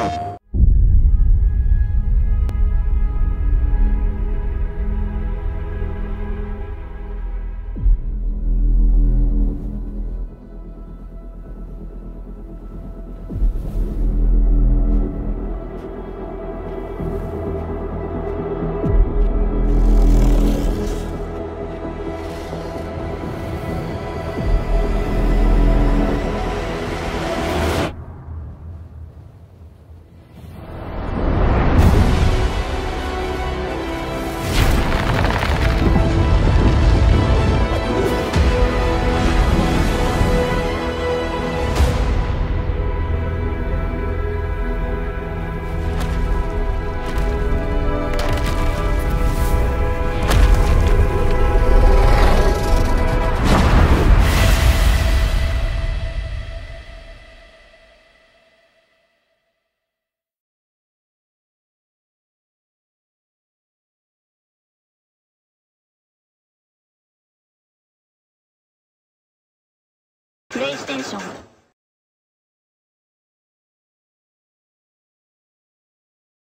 Oh. プレイステーション。